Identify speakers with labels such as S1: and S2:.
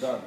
S1: Done.